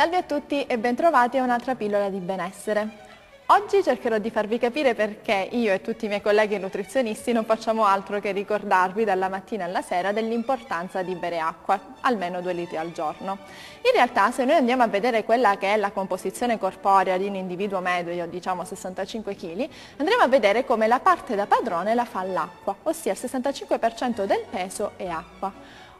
Salve a tutti e bentrovati a un'altra pillola di benessere. Oggi cercherò di farvi capire perché io e tutti i miei colleghi nutrizionisti non facciamo altro che ricordarvi dalla mattina alla sera dell'importanza di bere acqua, almeno 2 litri al giorno. In realtà se noi andiamo a vedere quella che è la composizione corporea di un individuo medio, diciamo 65 kg, andremo a vedere come la parte da padrone la fa l'acqua, ossia il 65% del peso è acqua.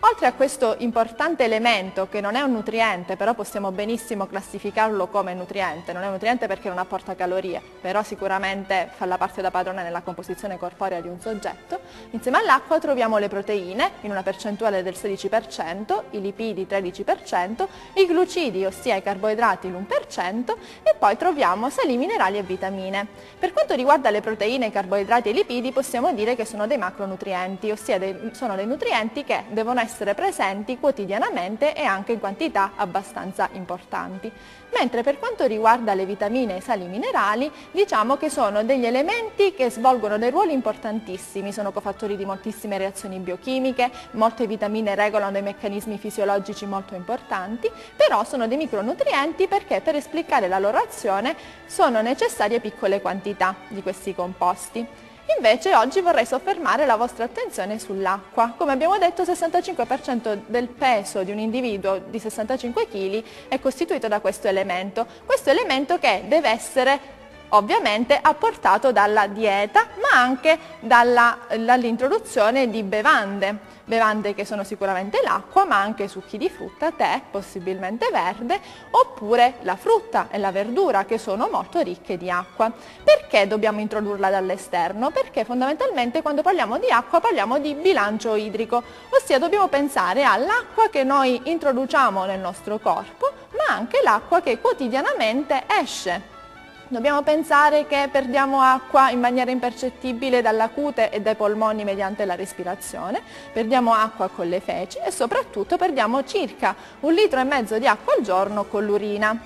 Oltre a questo importante elemento che non è un nutriente, però possiamo benissimo classificarlo come nutriente, non è un nutriente perché non apporta calorie, però sicuramente fa la parte da padrone nella composizione corporea di un soggetto, insieme all'acqua troviamo le proteine in una percentuale del 16%, i lipidi 13%, i glucidi, ossia i carboidrati l'1% e poi troviamo sali minerali e vitamine. Per quanto riguarda le proteine, i carboidrati e i lipidi possiamo dire che sono dei macronutrienti, ossia dei, sono dei nutrienti che devono essere essere presenti quotidianamente e anche in quantità abbastanza importanti. Mentre per quanto riguarda le vitamine e i sali minerali, diciamo che sono degli elementi che svolgono dei ruoli importantissimi, sono cofattori di moltissime reazioni biochimiche, molte vitamine regolano dei meccanismi fisiologici molto importanti, però sono dei micronutrienti perché per esplicare la loro azione sono necessarie piccole quantità di questi composti. Invece oggi vorrei soffermare la vostra attenzione sull'acqua. Come abbiamo detto, il 65% del peso di un individuo di 65 kg è costituito da questo elemento. Questo elemento che deve essere ovviamente apportato dalla dieta ma anche dall'introduzione di bevande, bevande che sono sicuramente l'acqua ma anche succhi di frutta, tè, possibilmente verde oppure la frutta e la verdura che sono molto ricche di acqua. Perché dobbiamo introdurla dall'esterno? Perché fondamentalmente quando parliamo di acqua parliamo di bilancio idrico, ossia dobbiamo pensare all'acqua che noi introduciamo nel nostro corpo ma anche l'acqua che quotidianamente esce Dobbiamo pensare che perdiamo acqua in maniera impercettibile dalla cute e dai polmoni mediante la respirazione, perdiamo acqua con le feci e soprattutto perdiamo circa un litro e mezzo di acqua al giorno con l'urina.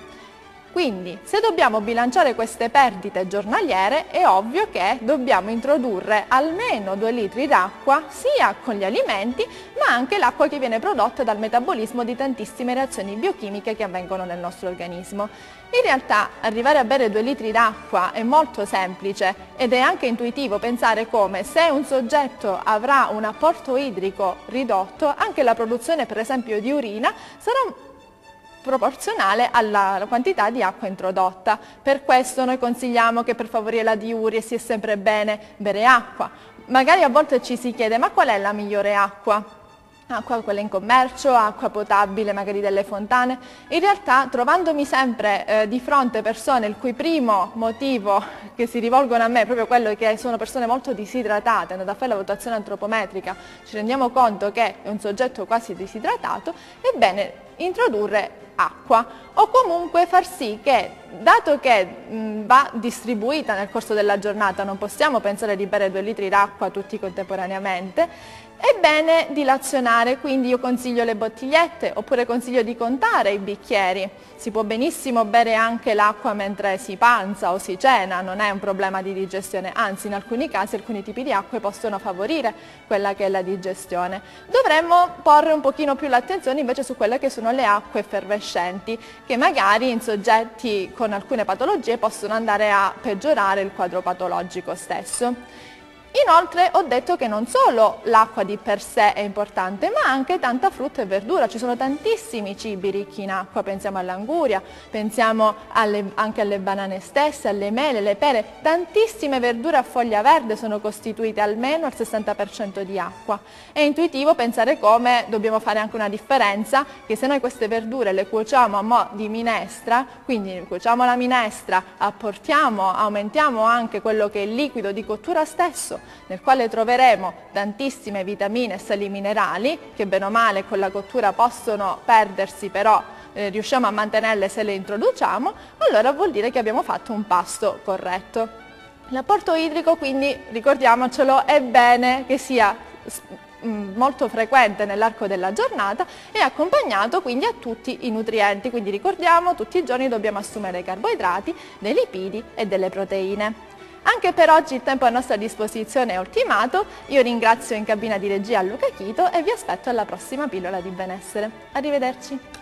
Quindi se dobbiamo bilanciare queste perdite giornaliere è ovvio che dobbiamo introdurre almeno 2 litri d'acqua sia con gli alimenti ma anche l'acqua che viene prodotta dal metabolismo di tantissime reazioni biochimiche che avvengono nel nostro organismo. In realtà arrivare a bere 2 litri d'acqua è molto semplice ed è anche intuitivo pensare come se un soggetto avrà un apporto idrico ridotto anche la produzione per esempio di urina sarà proporzionale alla quantità di acqua introdotta. Per questo noi consigliamo che per favorire la diuria sia sempre bene bere acqua. Magari a volte ci si chiede ma qual è la migliore acqua? acqua quella in commercio, acqua potabile magari delle fontane. In realtà trovandomi sempre eh, di fronte persone il cui primo motivo che si rivolgono a me è proprio quello che sono persone molto disidratate, andando a fare la valutazione antropometrica ci rendiamo conto che è un soggetto quasi disidratato, è bene introdurre acqua comunque far sì che, dato che mh, va distribuita nel corso della giornata, non possiamo pensare di bere due litri d'acqua tutti contemporaneamente, è bene dilazionare, quindi io consiglio le bottigliette oppure consiglio di contare i bicchieri. Si può benissimo bere anche l'acqua mentre si panza o si cena, non è un problema di digestione, anzi in alcuni casi alcuni tipi di acque possono favorire quella che è la digestione. Dovremmo porre un pochino più l'attenzione invece su quelle che sono le acque effervescenti, che magari in soggetti con alcune patologie possono andare a peggiorare il quadro patologico stesso. Inoltre ho detto che non solo l'acqua di per sé è importante, ma anche tanta frutta e verdura. Ci sono tantissimi cibi ricchi in acqua, pensiamo all'anguria, pensiamo alle, anche alle banane stesse, alle mele, alle pere. Tantissime verdure a foglia verde sono costituite almeno al 60% di acqua. È intuitivo pensare come dobbiamo fare anche una differenza, che se noi queste verdure le cuociamo a mo' di minestra, quindi cuociamo la minestra, apportiamo, aumentiamo anche quello che è il liquido di cottura stesso, nel quale troveremo tantissime vitamine e sali minerali che bene o male con la cottura possono perdersi però eh, riusciamo a mantenerle se le introduciamo, allora vuol dire che abbiamo fatto un pasto corretto. L'apporto idrico quindi, ricordiamocelo, è bene che sia mm, molto frequente nell'arco della giornata e accompagnato quindi a tutti i nutrienti, quindi ricordiamo tutti i giorni dobbiamo assumere carboidrati, dei lipidi e delle proteine. Anche per oggi il tempo a nostra disposizione è ultimato, io ringrazio in cabina di regia Luca Chito e vi aspetto alla prossima pillola di benessere. Arrivederci!